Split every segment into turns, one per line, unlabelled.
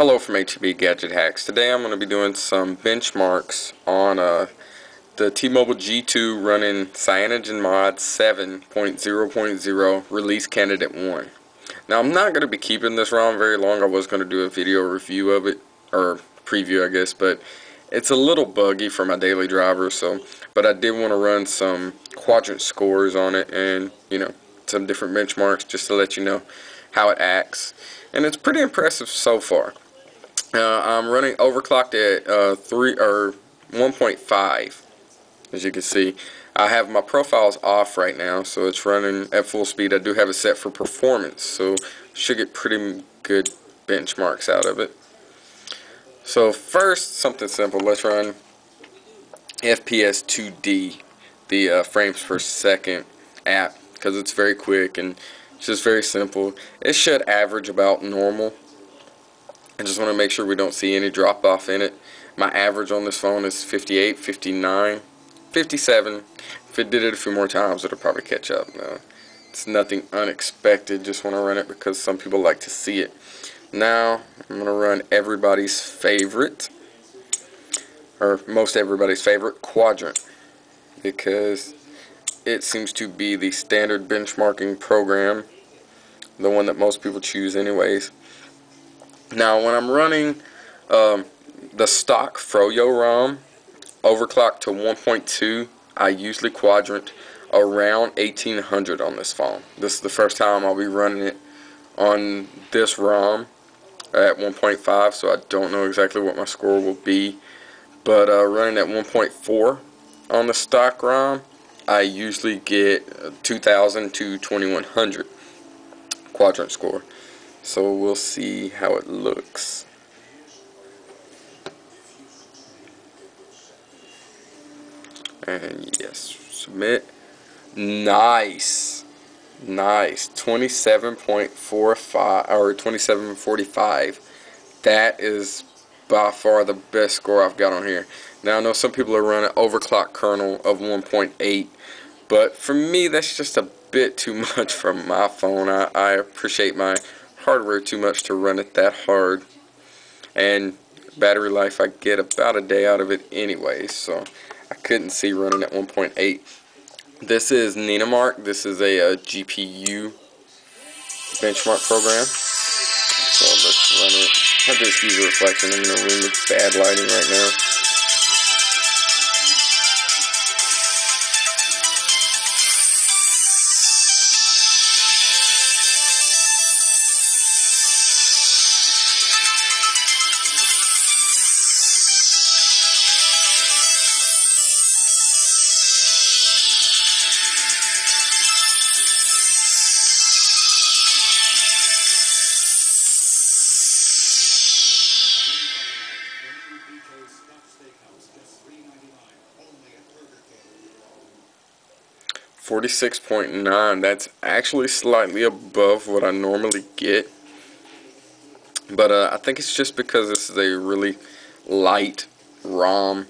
Hello from HB Gadget Hacks. Today I'm going to be doing some benchmarks on uh, the T-Mobile G2 running CyanogenMod 7.0.0 release candidate 1. Now I'm not going to be keeping this ROM very long. I was going to do a video review of it, or preview I guess, but it's a little buggy for my daily driver, so, but I did want to run some quadrant scores on it and, you know, some different benchmarks just to let you know how it acts. And it's pretty impressive so far. Uh, I'm running overclocked at uh, 3 or 1.5 as you can see. I have my profiles off right now so it's running at full speed. I do have it set for performance so should get pretty good benchmarks out of it. So first something simple. Let's run FPS 2D the uh, frames per second app because it's very quick and just very simple. It should average about normal I just want to make sure we don't see any drop off in it. My average on this phone is 58, 59, 57. If it did it a few more times, it'll probably catch up. No, it's nothing unexpected. Just want to run it because some people like to see it. Now, I'm going to run everybody's favorite, or most everybody's favorite, Quadrant. Because it seems to be the standard benchmarking program. The one that most people choose anyways. Now when I'm running um, the stock Froyo ROM overclocked to 1.2 I usually quadrant around 1800 on this phone. This is the first time I'll be running it on this ROM at 1.5 so I don't know exactly what my score will be but uh, running at 1.4 on the stock ROM I usually get 2000 to 2100 quadrant score. So we'll see how it looks. And yes, submit. Nice. Nice. 27.45 or 27.45. That is by far the best score I've got on here. Now I know some people are running overclock kernel of 1.8, but for me that's just a bit too much for my phone. I, I appreciate my hardware too much to run it that hard. And battery life I get about a day out of it anyway so I couldn't see running at 1.8 this is Nenamark. This is a, uh, a GPU benchmark program. So let's run it. I just use the reflection. I'm in a room with bad lighting right now 46.9 that's actually slightly above what I normally get. But uh, I think it's just because this is a really light ROM.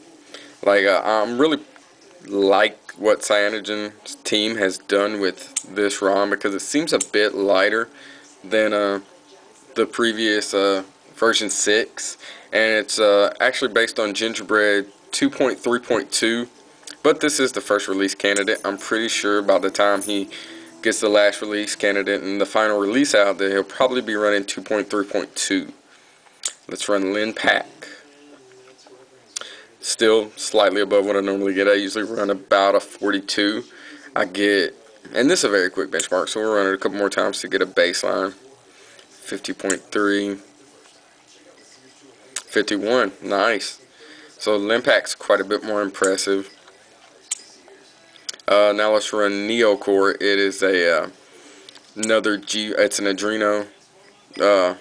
Like uh, I'm really like what Cyanogen's team has done with this ROM because it seems a bit lighter than uh, the previous uh, version 6 and it's uh, actually based on Gingerbread 2.3.2 but this is the first release candidate. I'm pretty sure by the time he gets the last release candidate and the final release out that he'll probably be running 2.3.2. Let's run Linpack. Still slightly above what I normally get. I usually run about a 42. I get, and this is a very quick benchmark, so we'll run it a couple more times to get a baseline. 50.3. 51. Nice. So Linpack's quite a bit more impressive. Uh, now let's run NeoCore. It is a uh, another G. It's an Adreno uh,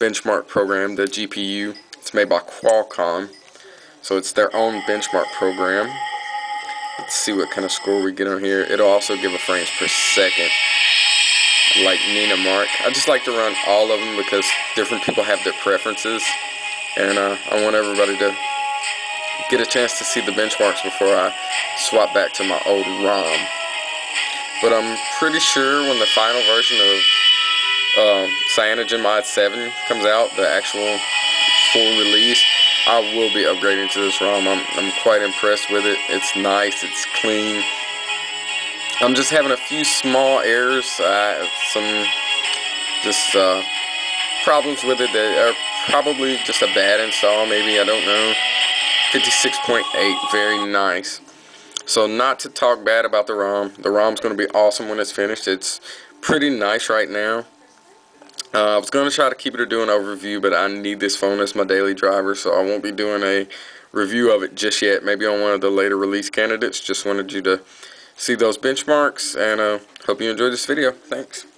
benchmark program. The GPU. It's made by Qualcomm, so it's their own benchmark program. Let's see what kind of score we get on here. It'll also give a frames per second, like Nenamark. I just like to run all of them because different people have their preferences, and uh, I want everybody to get a chance to see the benchmarks before I swap back to my old ROM. But I'm pretty sure when the final version of um, Cyanogen Mod 7 comes out, the actual full release, I will be upgrading to this ROM. I'm, I'm quite impressed with it. It's nice, it's clean. I'm just having a few small errors, some just uh, problems with it that are probably just a bad install, maybe, I don't know. 56.8, very nice. So not to talk bad about the ROM. The ROM's going to be awesome when it's finished. It's pretty nice right now. Uh, I was going to try to keep it or do an overview, but I need this phone as my daily driver, so I won't be doing a review of it just yet. Maybe on one of the later release candidates. Just wanted you to see those benchmarks, and uh, hope you enjoyed this video. Thanks.